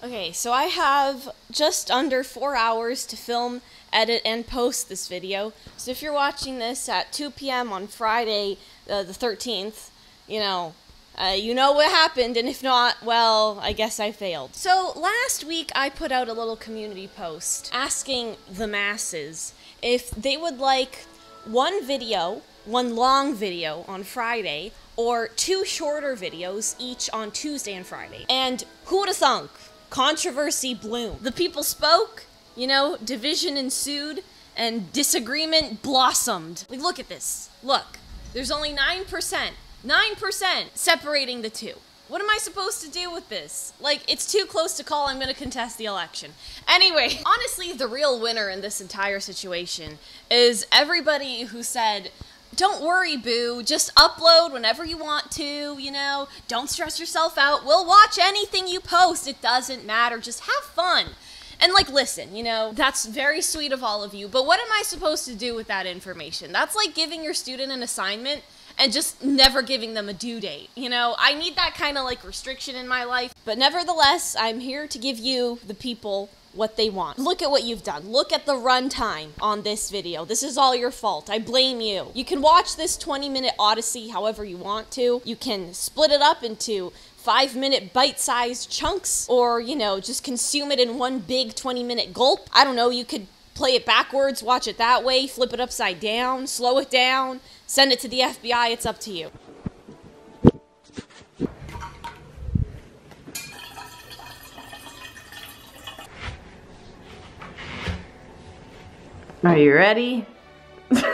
Okay, so I have just under four hours to film, edit, and post this video. So if you're watching this at 2 p.m. on Friday, uh, the 13th, you know, uh, you know what happened, and if not, well, I guess I failed. So last week I put out a little community post asking the masses if they would like one video, one long video on Friday, or two shorter videos each on Tuesday and Friday. And who would have thunk? Controversy bloomed. The people spoke, you know, division ensued, and disagreement blossomed. Like, look at this. Look, there's only 9%, 9% separating the two. What am I supposed to do with this? Like, it's too close to call, I'm gonna contest the election. Anyway, honestly, the real winner in this entire situation is everybody who said, don't worry, boo. Just upload whenever you want to, you know. Don't stress yourself out. We'll watch anything you post. It doesn't matter. Just have fun. And like, listen, you know, that's very sweet of all of you, but what am I supposed to do with that information? That's like giving your student an assignment and just never giving them a due date. You know, I need that kind of like restriction in my life. But nevertheless, I'm here to give you, the people, what they want. Look at what you've done. Look at the runtime on this video. This is all your fault. I blame you. You can watch this 20 minute odyssey however you want to. You can split it up into five minute bite sized chunks or, you know, just consume it in one big 20 minute gulp. I don't know. You could play it backwards, watch it that way, flip it upside down, slow it down, send it to the FBI. It's up to you. Are you ready?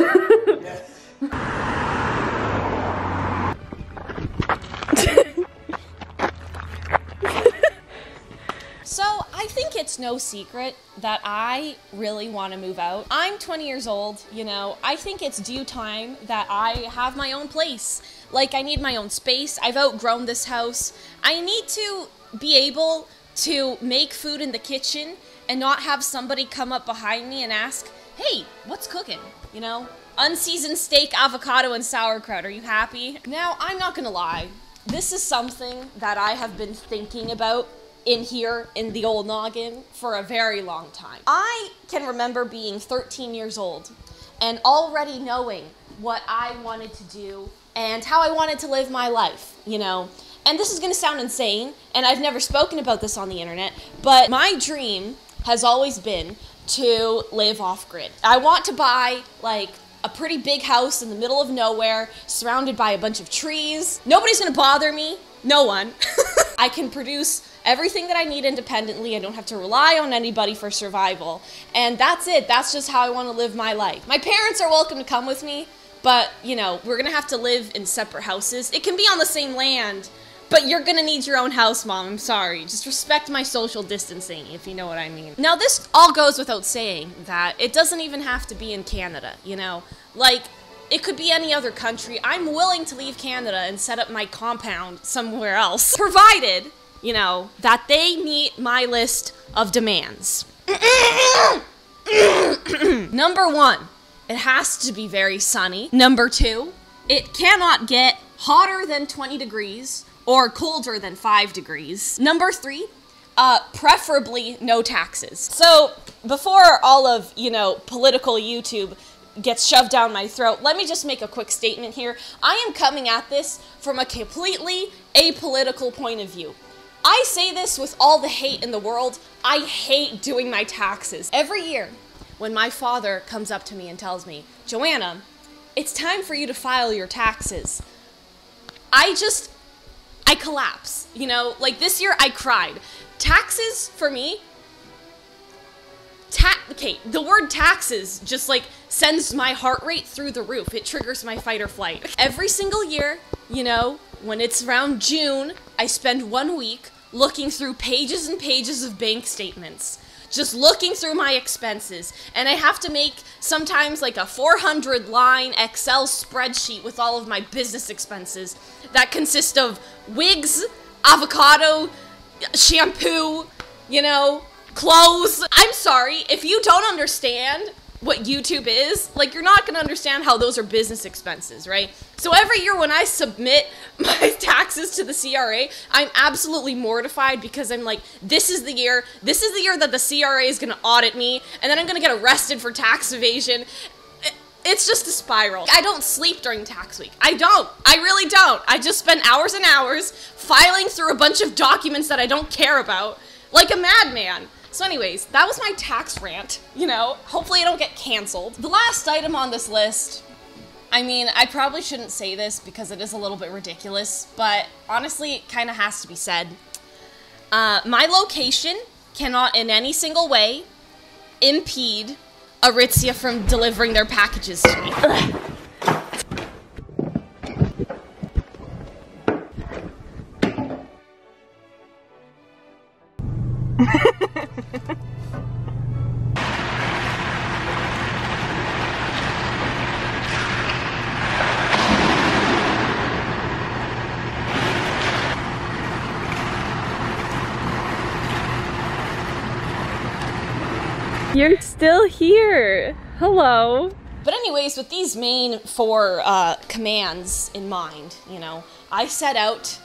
So, I think it's no secret that I really want to move out. I'm 20 years old, you know. I think it's due time that I have my own place. Like, I need my own space. I've outgrown this house. I need to be able to make food in the kitchen and not have somebody come up behind me and ask, hey, what's cooking? You know? Unseasoned steak, avocado, and sauerkraut. Are you happy? Now, I'm not gonna lie. This is something that I have been thinking about in here in the old noggin for a very long time. I can remember being 13 years old and already knowing what I wanted to do and how I wanted to live my life, you know. And this is gonna sound insane, and I've never spoken about this on the internet, but my dream has always been to live off grid. I want to buy, like, a pretty big house in the middle of nowhere, surrounded by a bunch of trees. Nobody's gonna bother me. No one. I can produce everything that I need independently. I don't have to rely on anybody for survival. And that's it. That's just how I want to live my life. My parents are welcome to come with me, but, you know, we're gonna have to live in separate houses. It can be on the same land, but you're gonna need your own house, Mom. I'm sorry. Just respect my social distancing, if you know what I mean. Now, this all goes without saying that it doesn't even have to be in Canada, you know? Like, it could be any other country. I'm willing to leave Canada and set up my compound somewhere else, provided, you know, that they meet my list of demands. Number one, it has to be very sunny. Number two, it cannot get hotter than 20 degrees or colder than 5 degrees. Number three, uh, preferably no taxes. So, before all of, you know, political YouTube gets shoved down my throat, let me just make a quick statement here. I am coming at this from a completely apolitical point of view. I say this with all the hate in the world. I hate doing my taxes. Every year, when my father comes up to me and tells me, Joana, it's time for you to file your taxes, I just, I collapse. You know, like this year I cried. Taxes for me, ta- okay, the word taxes just like sends my heart rate through the roof. It triggers my fight or flight. Every single year, you know, when it's around June, I spend one week looking through pages and pages of bank statements. Just looking through my expenses. And I have to make sometimes like a 400 line Excel spreadsheet with all of my business expenses that consist of wigs, avocado, shampoo, you know, clothes. I'm sorry, if you don't understand what YouTube is, like you're not to understand how those are business expenses, right? So every year when I submit my taxes to the CRA, I'm absolutely mortified because I'm like, this is the year, this is the year that the CRA is to audit me, and then I'm to get arrested for tax evasion. It's just a spiral. I don't sleep during tax week. I don't. I really don't. I just spend hours and hours filing through a bunch of documents that I don't care about, like a madman. So anyways, that was my tax rant, you know. Hopefully I don't get canceled. The last item on this list, I mean, I probably shouldn't say this because it is a little bit ridiculous, but honestly, it kind of has to be said. Uh, my location cannot in any single way impede Aritzia from delivering their packages to me. You're still here. Hello. But anyways, with these main four uh, commands in mind, you know, I set out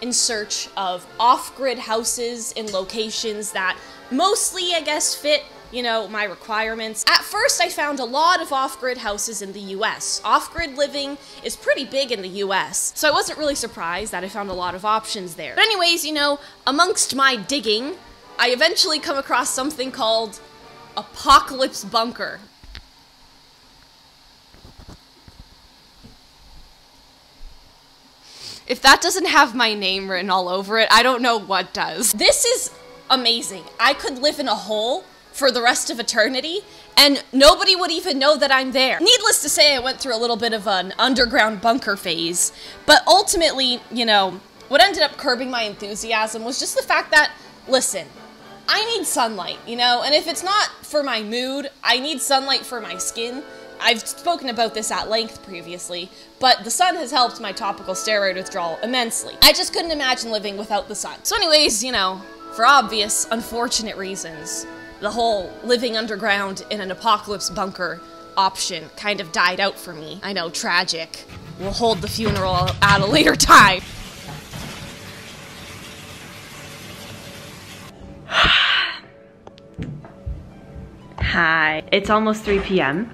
in search of off-grid houses in locations that mostly, I guess, fit you know, my requirements. At first, I found a lot of off-grid houses in the US. Off-grid living is pretty big in the US, so I wasn't really surprised that I found a lot of options there. But anyways, you know, amongst my digging, I eventually come across something called Apocalypse Bunker. If that doesn't have my name written all over it, I don't know what does. This is amazing. I could live in a hole for the rest of eternity, and nobody would even know that I'm there. Needless to say, I went through a little bit of an underground bunker phase, but ultimately, you know, what ended up curbing my enthusiasm was just the fact that, listen, I need sunlight, you know? And if it's not for my mood, I need sunlight for my skin. I've spoken about this at length previously, but the sun has helped my topical steroid withdrawal immensely. I just couldn't imagine living without the sun. So anyways, you know, for obvious, unfortunate reasons, the whole living underground in an apocalypse bunker option kind of died out for me. I know, tragic. We'll hold the funeral at a later time. Hi. It's almost 3 p.m.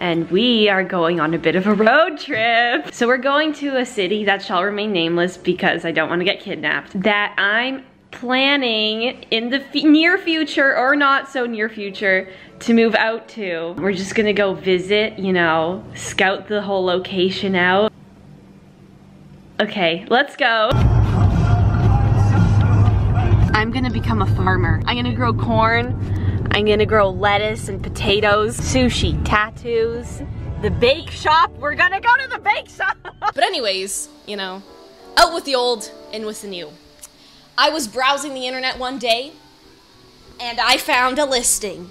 and we are going on a bit of a road trip. So we're going to a city that shall remain nameless because I don't want to get kidnapped. That I'm planning in the near future or not so near future to move out to. We're just gonna go visit, you know, scout the whole location out. Okay, let's go. I'm gonna become a farmer. I'm gonna grow corn, I'm gonna grow lettuce and potatoes, sushi, tattoos, the bake shop. We're gonna go to the bake shop. but anyways, you know, out with the old, in with the new. I was browsing the internet one day and I found a listing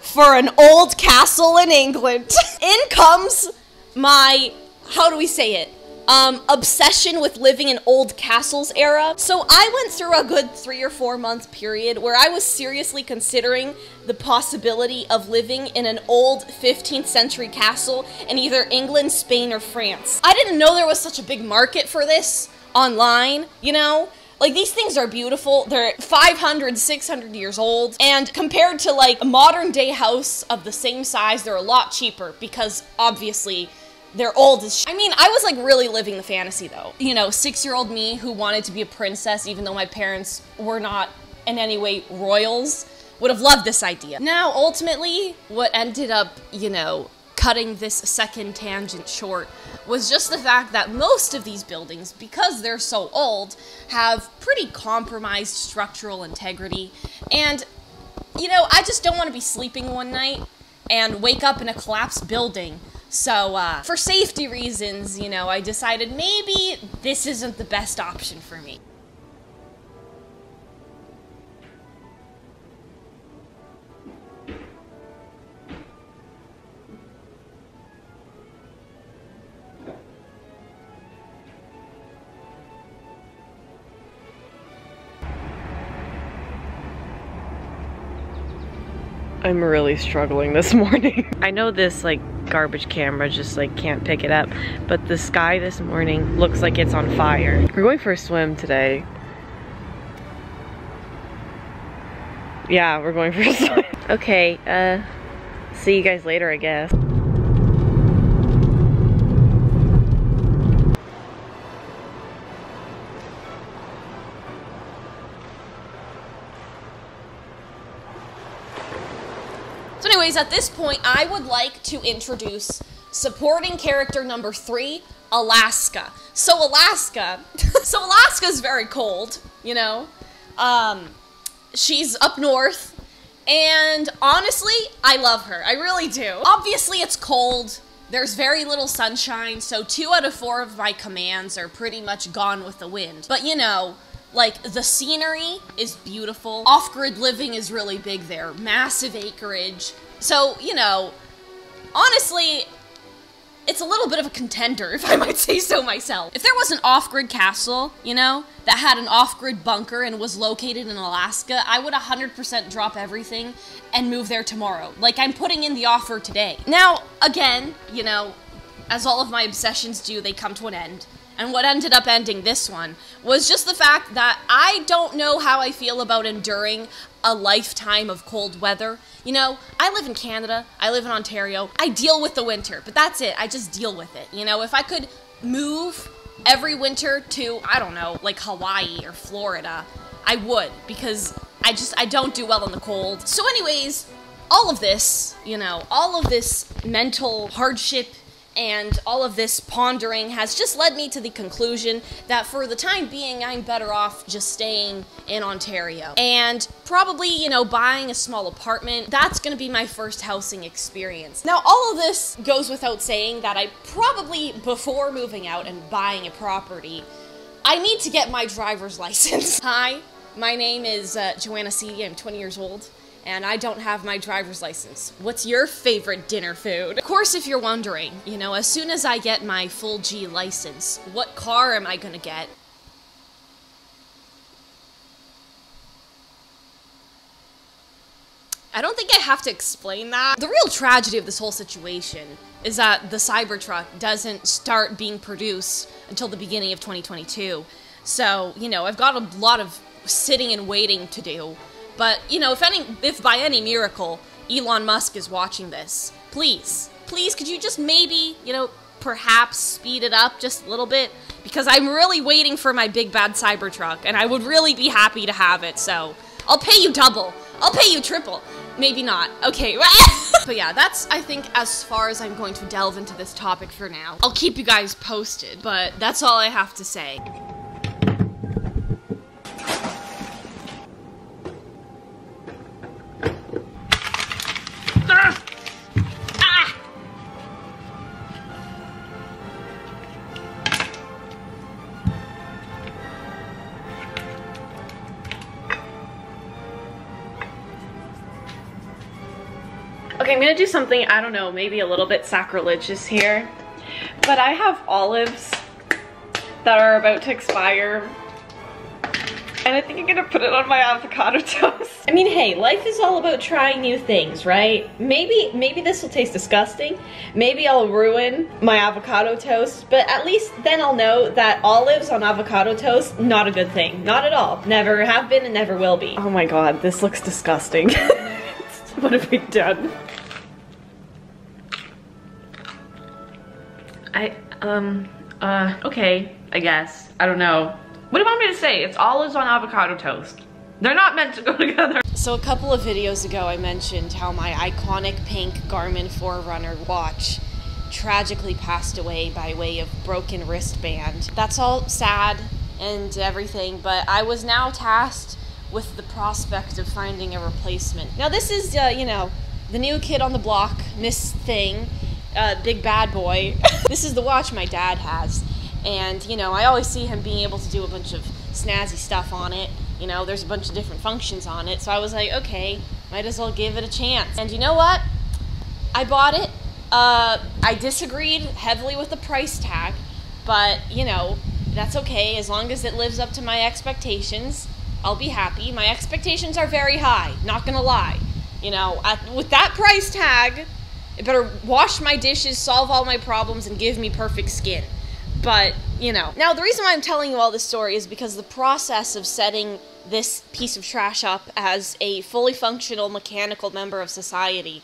for an old castle in England. in comes my, how do we say it? Um, obsession with living in old castles era. So I went through a good three or four month period where I was seriously considering the possibility of living in an old 15th century castle in either England, Spain, or France. I didn't know there was such a big market for this online, you know? Like these things are beautiful. They're 500, 600 years old. And compared to like a modern day house of the same size, they're a lot cheaper because obviously they're old as I mean, I was like really living the fantasy though. You know, six year old me who wanted to be a princess even though my parents were not in any way royals would have loved this idea. Now, ultimately, what ended up, you know, cutting this second tangent short was just the fact that most of these buildings, because they're so old, have pretty compromised structural integrity. And, you know, I just don't want to be sleeping one night and wake up in a collapsed building so, uh, for safety reasons, you know, I decided maybe this isn't the best option for me. I'm really struggling this morning. I know this like garbage camera just like can't pick it up, but the sky this morning looks like it's on fire. We're going for a swim today. Yeah, we're going for a swim. Okay, uh, see you guys later, I guess. So anyways, at this point, I would like to introduce supporting character number three, Alaska. So Alaska, so Alaska is very cold, you know. Um, she's up north, and honestly, I love her. I really do. Obviously, it's cold. There's very little sunshine, so two out of four of my commands are pretty much gone with the wind. But you know, like the scenery is beautiful. Off-grid living is really big there. Massive acreage. So, you know, honestly, it's a little bit of a contender, if I might say so myself. If there was an off-grid castle, you know, that had an off-grid bunker and was located in Alaska, I would 100% drop everything and move there tomorrow. Like I'm putting in the offer today. Now, again, you know, as all of my obsessions do, they come to an end. And what ended up ending this one was just the fact that I don't know how I feel about enduring a lifetime of cold weather. You know, I live in Canada, I live in Ontario, I deal with the winter, but that's it, I just deal with it. You know, if I could move every winter to, I don't know, like Hawaii or Florida, I would, because I just, I don't do well in the cold. So, anyways, all of this, you know, all of this mental hardship and all of this pondering has just led me to the conclusion that for the time being, I'm better off just staying in Ontario. And probably, you know, buying a small apartment. That's gonna be my first housing experience. Now, all of this goes without saying that I probably, before moving out and buying a property, I need to get my driver's license. Hi, my name is uh, Joana Ceddia. I'm 20 years old and I don't have my driver's license. What's your favorite dinner food? Of course, if you're wondering, you know, as soon as I get my full G license, what car am I gonna get? I don't think I have to explain that. The real tragedy of this whole situation is that the Cybertruck doesn't start being produced until the beginning of 2022. So, you know, I've got a lot of sitting and waiting to do. But, you know, if any if by any miracle Elon Musk is watching this, please, please could you just maybe, you know, perhaps speed it up just a little bit because I'm really waiting for my big bad Cybertruck and I would really be happy to have it. So, I'll pay you double. I'll pay you triple. Maybe not. Okay. but yeah, that's, I think, as far as I'm going to delve into this topic for now. I'll keep you guys posted, but that's all I have to say. Do something, I don't know, maybe a little bit sacrilegious here. But I have olives that are about to expire. And I think I'm gonna put it on my avocado toast. I mean, hey, life is all about trying new things, right? Maybe, maybe this will taste disgusting. Maybe I'll ruin my avocado toast, but at least then I'll know that olives on avocado toast, not a good thing. Not at all. Never have been and never will be. Oh my god, this looks disgusting. what have we done? I, um, uh, okay, I guess. I don't know. What do you want me to say? It's olives on avocado toast. They're not meant to go together. So a couple of videos ago I mentioned how my iconic pink Garmin Forerunner watch tragically passed away by way of broken wristband. That's all sad and everything, but I was now tasked with the prospect of finding a replacement. Now this is, uh, you know, the new kid on the block, Miss Thing, uh, big bad boy. this is the watch my dad has. And, you know, I always see him being able to do a bunch of snazzy stuff on it. You know, there's a bunch of different functions on it. So I was like, okay, might as well give it a chance. And you know what? I bought it. Uh, I disagreed heavily with the price tag, but, you know, that's okay. As long as it lives up to my expectations, I'll be happy. My expectations are very high, not gonna lie. You know, at, with that price tag, it better wash my dishes, solve all my problems, and give me perfect skin. But, you know. Now, the reason why I'm telling you all this story is because the process of setting this piece of trash up as a fully functional mechanical member of society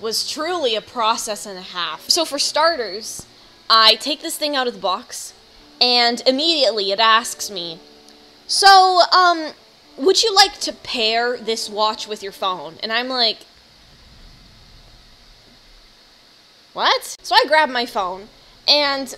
was truly a process and a half. So, for starters, I take this thing out of the box, and immediately it asks me, So, um, would you like to pair this watch with your phone? And I'm like, What? So I grab my phone, and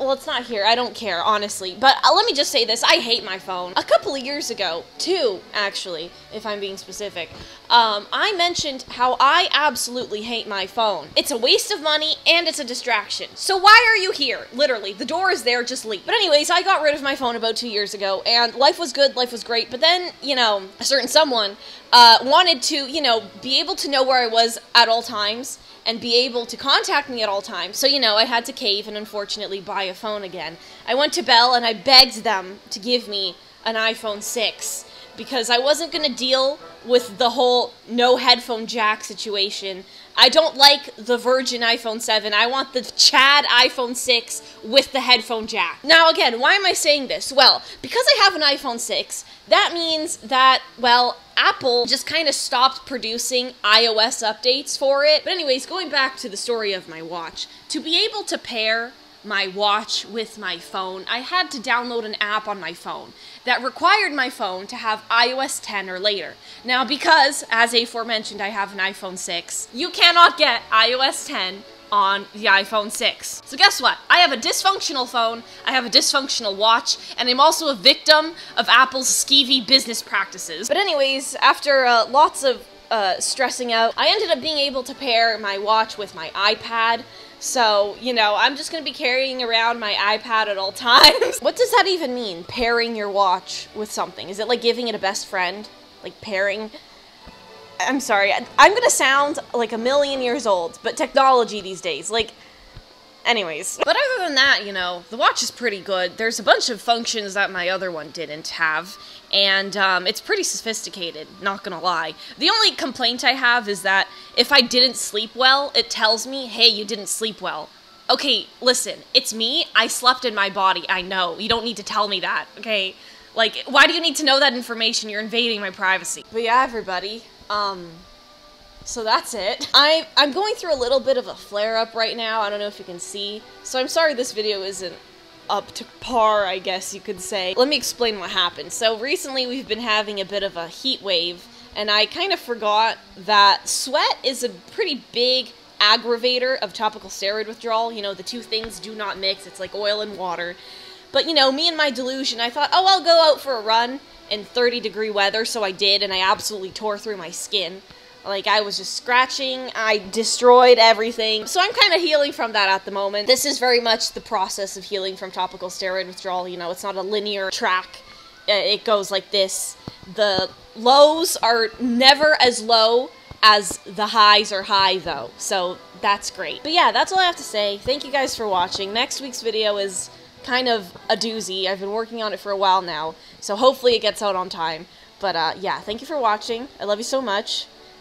well, it's not here. I don't care, honestly. But uh, let me just say this I hate my phone. A couple of years ago, two, actually, if I'm being specific, um, I mentioned how I absolutely hate my phone. It's a waste of money and it's a distraction. So why are you here? Literally, the door is there, just leave. But, anyways, I got rid of my phone about two years ago, and life was good, life was great. But then, you know, a certain someone uh, wanted to, you know, be able to know where I was at all times and be able to contact me at all times. So, you know, I had to cave and unfortunately buy a phone again. I went to Bell and I begged them to give me an iPhone 6 because I wasn't going to deal with the whole no headphone jack situation. I don't like the Virgin iPhone 7. I want the Chad iPhone 6 with the headphone jack. Now, again, why am I saying this? Well, because I have an iPhone 6, that means that, well, Apple just kind of stopped producing iOS updates for it. But, anyways, going back to the story of my watch, to be able to pair my watch with my phone, I had to download an app on my phone that required my phone to have iOS 10 or later. Now, because, as aforementioned, I have an iPhone 6, you cannot get iOS 10 on the iPhone 6. So guess what? I have a dysfunctional phone, I have a dysfunctional watch, and I'm also a victim of Apple's skeevy business practices. But anyways, after uh, lots of uh, stressing out, I ended up being able to pair my watch with my iPad. So, you know, I'm just going to be carrying around my iPad at all times. what does that even mean, pairing your watch with something? Is it like giving it a best friend? Like pairing? I'm sorry, I'm gonna sound like a million years old, but technology these days, like, anyways. But other than that, you know, the watch is pretty good. There's a bunch of functions that my other one didn't have, and um, it's pretty sophisticated, not gonna lie. The only complaint I have is that if I didn't sleep well, it tells me, hey, you didn't sleep well. Okay, listen, it's me, I slept in my body, I know. You don't need to tell me that, okay? Like, why do you need to know that information? You're invading my privacy. But yeah, everybody, um, so that's it. I, I'm going through a little bit of a flare-up right now. I don't know if you can see. So I'm sorry this video isn't up to par, I guess you could say. Let me explain what happened. So recently we've been having a bit of a heat wave, and I kind of forgot that sweat is a pretty big aggravator of topical steroid withdrawal. You know, the two things do not mix. It's like oil and water. But, you know, me and my delusion, I thought, oh, I'll go out for a run in 30 degree weather, so I did, and I absolutely tore through my skin. Like, I was just scratching, I destroyed everything. So I'm kind of healing from that at the moment. This is very much the process of healing from topical steroid withdrawal. You know, it's not a linear track, uh, it goes like this. The lows are never as low as the highs are high, though. So that's great. But yeah, that's all I have to say. Thank you guys for watching. Next week's video is kind of a doozy. I've been working on it for a while now, so hopefully it gets out on time. But uh, yeah, thank you for watching. I love you so much,